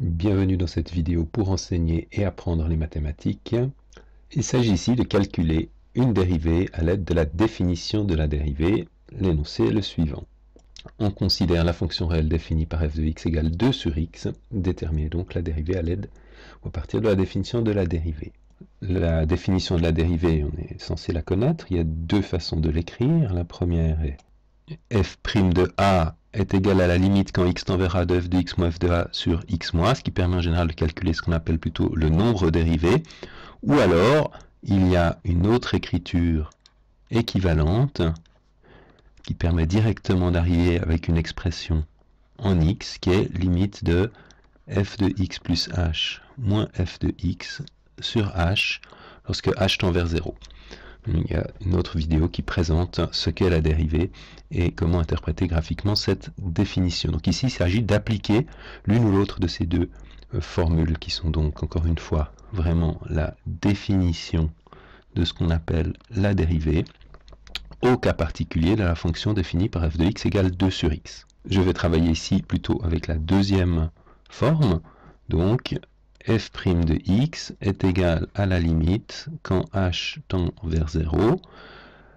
Bienvenue dans cette vidéo pour enseigner et apprendre les mathématiques. Il s'agit ici de calculer une dérivée à l'aide de la définition de la dérivée. L'énoncé est le suivant. On considère la fonction réelle définie par f de x égale 2 sur x. Déterminer donc la dérivée à l'aide ou à partir de la définition de la dérivée. La définition de la dérivée, on est censé la connaître. Il y a deux façons de l'écrire. La première est f' de a est égal à la limite quand x tend vers a de f de x moins f de a sur x moins, ce qui permet en général de calculer ce qu'on appelle plutôt le nombre dérivé. Ou alors, il y a une autre écriture équivalente qui permet directement d'arriver avec une expression en x qui est limite de f de x plus h moins f de x sur h lorsque h tend vers 0. Il y a une autre vidéo qui présente ce qu'est la dérivée et comment interpréter graphiquement cette définition. Donc ici, il s'agit d'appliquer l'une ou l'autre de ces deux euh, formules qui sont donc, encore une fois, vraiment la définition de ce qu'on appelle la dérivée au cas particulier de la fonction définie par f de x égale 2 sur x. Je vais travailler ici plutôt avec la deuxième forme, donc f' de x est égal à la limite quand h tend vers 0.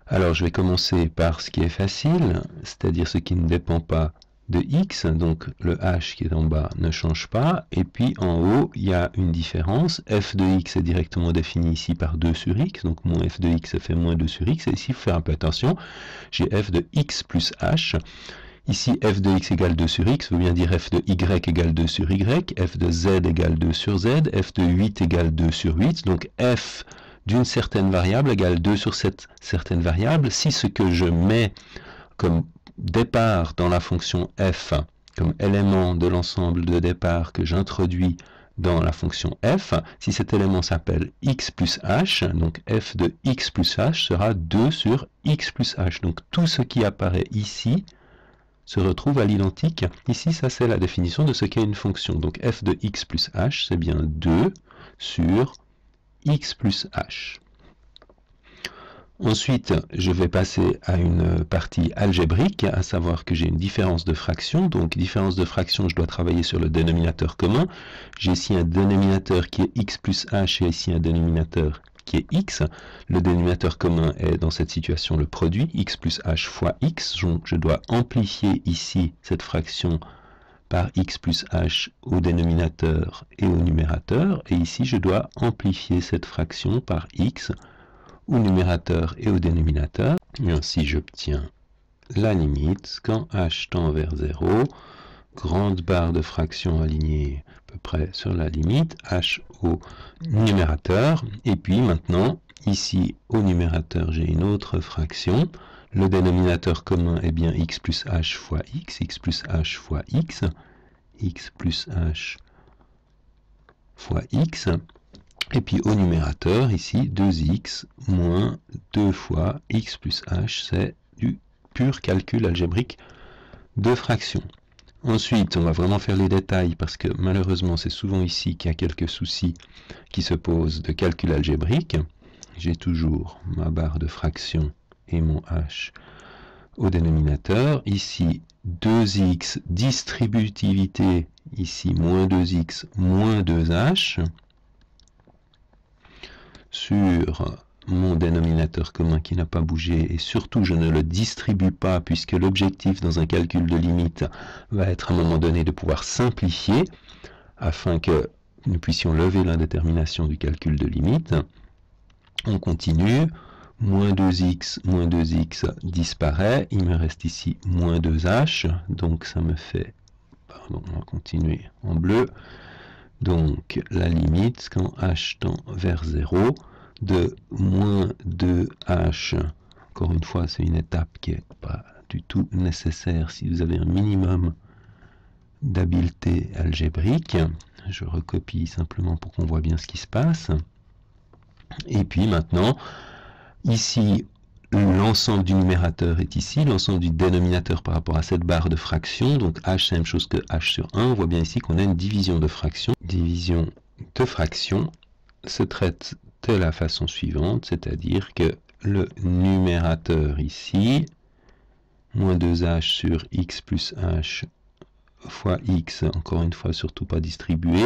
Alors je vais commencer par ce qui est facile, c'est-à-dire ce qui ne dépend pas de x, donc le h qui est en bas ne change pas, et puis en haut il y a une différence, f de x est directement défini ici par 2 sur x, donc moins f de x ça fait moins 2 sur x, et ici il faut faire un peu attention, j'ai f de x plus h, Ici, f de x égale 2 sur x veut bien dire f de y égale 2 sur y, f de z égale 2 sur z, f de 8 égale 2 sur 8. Donc f d'une certaine variable égale 2 sur cette certaine variable. Si ce que je mets comme départ dans la fonction f, comme élément de l'ensemble de départ que j'introduis dans la fonction f, si cet élément s'appelle x plus h, donc f de x plus h sera 2 sur x plus h. Donc tout ce qui apparaît ici se retrouve à l'identique. Ici, ça c'est la définition de ce qu'est une fonction. Donc f de x plus h, c'est bien 2 sur x plus h. Ensuite, je vais passer à une partie algébrique, à savoir que j'ai une différence de fraction. Donc, différence de fraction, je dois travailler sur le dénominateur commun. J'ai ici un dénominateur qui est x plus h et ici un dénominateur qui est x. Le dénominateur commun est dans cette situation le produit, x plus h fois x. Je dois amplifier ici cette fraction par x plus h au dénominateur et au numérateur. Et ici, je dois amplifier cette fraction par x au numérateur et au dénominateur. Et ainsi, j'obtiens la limite quand h tend vers 0 grande barre de fraction alignée peu près sur la limite, h au numérateur, et puis maintenant, ici au numérateur, j'ai une autre fraction, le dénominateur commun est bien x plus h fois x, x plus h fois x, x plus h fois x, et puis au numérateur, ici, 2x moins 2 fois x plus h, c'est du pur calcul algébrique de fractions. Ensuite, on va vraiment faire les détails parce que malheureusement, c'est souvent ici qu'il y a quelques soucis qui se posent de calcul algébrique. J'ai toujours ma barre de fraction et mon h au dénominateur. Ici, 2x distributivité, ici moins 2x moins 2h sur mon dénominateur commun qui n'a pas bougé et surtout je ne le distribue pas puisque l'objectif dans un calcul de limite va être à un moment donné de pouvoir simplifier afin que nous puissions lever l'indétermination du calcul de limite. On continue. Moins 2x, moins 2x disparaît. Il me reste ici moins 2h. Donc ça me fait... Pardon, on va continuer en bleu. Donc la limite quand h tend vers 0 de moins 2h. Encore une fois, c'est une étape qui n'est pas du tout nécessaire si vous avez un minimum d'habileté algébrique. Je recopie simplement pour qu'on voit bien ce qui se passe. Et puis maintenant, ici, l'ensemble du numérateur est ici, l'ensemble du dénominateur par rapport à cette barre de fraction, donc h c'est la même chose que h sur 1, on voit bien ici qu'on a une division de fraction. Division de fraction se traite de la façon suivante, c'est-à-dire que le numérateur ici, moins 2h sur x plus h fois x, encore une fois surtout pas distribué,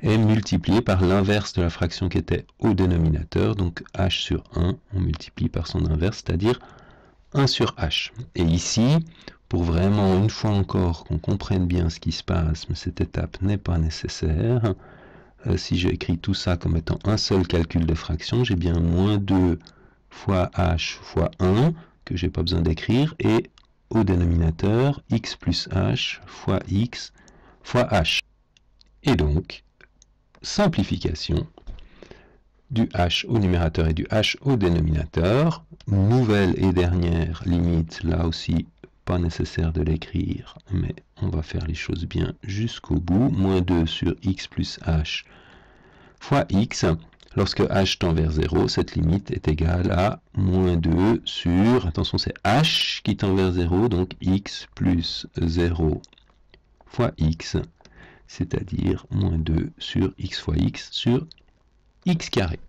est multiplié par l'inverse de la fraction qui était au dénominateur, donc h sur 1, on multiplie par son inverse, c'est-à-dire 1 sur h. Et ici, pour vraiment une fois encore qu'on comprenne bien ce qui se passe, mais cette étape n'est pas nécessaire, euh, si j'écris tout ça comme étant un seul calcul de fraction, j'ai bien moins 2 fois h fois 1, que j'ai pas besoin d'écrire, et au dénominateur, x plus h fois x fois h. Et donc, simplification du h au numérateur et du h au dénominateur. Nouvelle et dernière limite, là aussi pas nécessaire de l'écrire, mais on va faire les choses bien jusqu'au bout. Moins 2 sur x plus h fois x. Lorsque h tend vers 0, cette limite est égale à moins 2 sur, attention c'est h qui tend vers 0, donc x plus 0 fois x, c'est-à-dire moins 2 sur x fois x sur x carré.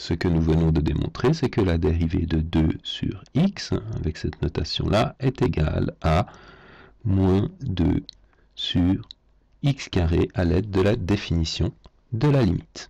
Ce que nous venons de démontrer, c'est que la dérivée de 2 sur x, avec cette notation-là, est égale à moins 2 sur x carré à l'aide de la définition de la limite.